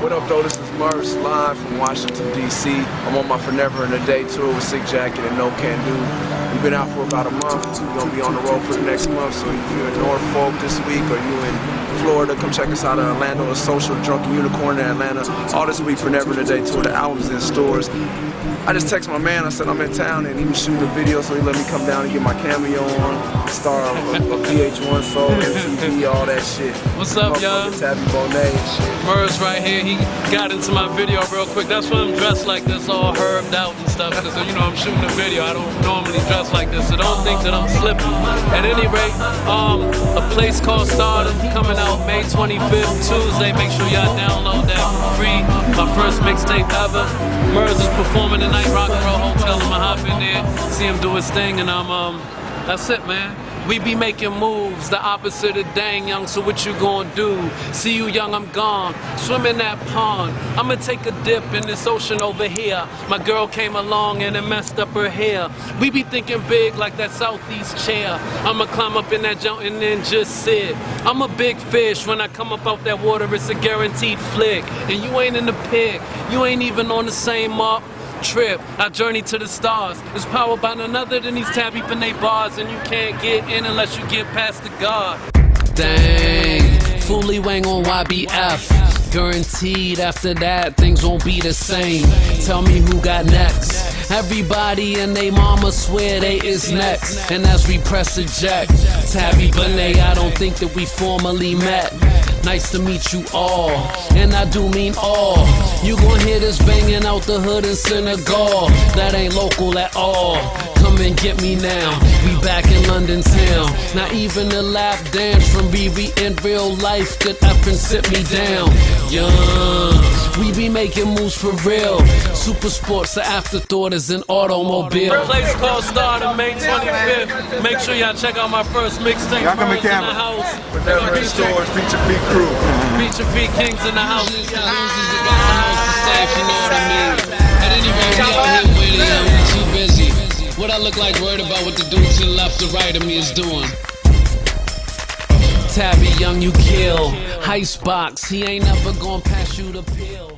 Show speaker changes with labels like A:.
A: What up, though? This is Murs live from Washington, D.C. I'm on my Forever in a Day tour with Sick Jacket and Nocando. We've been out for about a month. We're going to be on the road for the next month. So if you're in Norfolk this week or you in Florida, come check us out at Orlando, a social drunken unicorn in Atlanta. All this week for Never a Day tour. The album's in stores. I just texted my man. I said I'm in town, and he was shooting a video, so he let me come down and get my cameo on. Star of, of VH1 Soul, MTV, all that shit.
B: What's up, y'all?
A: Tabi Bonney and shit.
B: Murs right here. He got into my video real quick. That's why I'm dressed like this, all herbed out and stuff. Because you know I'm shooting a video. I don't normally dress like this, so don't think that I'm slipping. At any rate, um, a place called Stardom coming out May 25th, Tuesday. Make sure y'all download that free. My first mixtape ever. Murs is performing tonight, Rock and Roll Hotel. I'ma hop in there, see him do his thing, and I'm um, that's it, man. We be making moves, the opposite of dang young, so what you gonna do? See you young, I'm gone. Swim in that pond. I'ma take a dip in this ocean over here. My girl came along and it messed up her hair. We be thinking big like that southeast chair. I'ma climb up in that jump and then just sit. I'm a big fish. When I come up out that water, it's a guaranteed flick. And you ain't in the pick. You ain't even on the same mark trip, our journey to the stars is powered by none other than these tabby panay bars, and you can't get in unless you get past the guard. Dang, fully Wang on YBF. Guaranteed after that, things won't be the same. Tell me who got next. Everybody and they mama swear they is next. And as we press eject, Tabi Bonney, I don't think that we formally met. Nice to meet you all, and I do mean all. You gon' hear this banging out the hood in Senegal. That ain't local at all. Come and get me now. We back in London town. Not even a lap dance from BB in real life could effing sit me down. Young, we be making moves for real. Super sports, the afterthought is an automobile. Place called Stardom, May 25th. Make sure y'all check out my first mixtape.
C: Y'all come in
B: Birds in the house.
A: Forever in stores, feature feet crew.
B: Feature feet kings in the house. At any rate, we out here waiting, yeah, we too busy. What I look like worried about what the dude to the left or right of me is doing. Tabby Young, you kill. Heist box, he ain't never gonna pass you the pill.